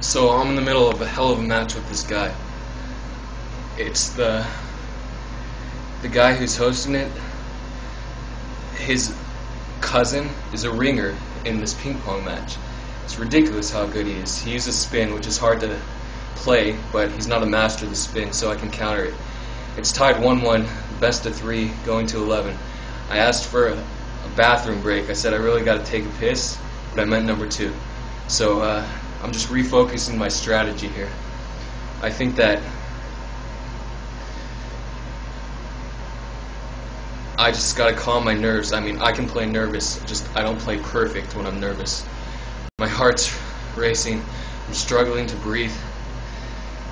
So I'm in the middle of a hell of a match with this guy. It's the the guy who's hosting it. His cousin is a ringer in this ping pong match. It's ridiculous how good he is. He uses spin, which is hard to play, but he's not a master of the spin, so I can counter it. It's tied 1-1, best of three, going to 11. I asked for a, a bathroom break. I said I really got to take a piss, but I meant number two. So uh, I'm just refocusing my strategy here. I think that I just gotta calm my nerves. I mean, I can play nervous, just I don't play perfect when I'm nervous. My heart's racing. I'm struggling to breathe.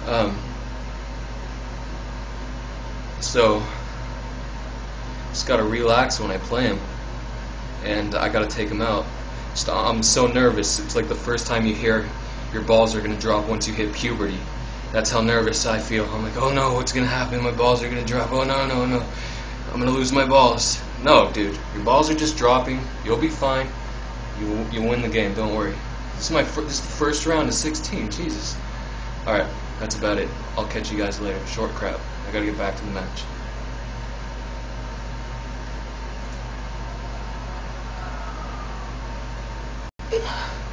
Um, so, just gotta relax when I play him, and I gotta take him out. I'm so nervous. It's like the first time you hear your balls are gonna drop once you hit puberty. That's how nervous I feel. I'm like, oh no, what's gonna happen? My balls are gonna drop. Oh no, no, no. I'm gonna lose my balls. No, dude, your balls are just dropping. You'll be fine. You you win the game. Don't worry. This is my this is the first round of 16. Jesus. All right, that's about it. I'll catch you guys later. Short crap. I gotta get back to the match. 唉 呀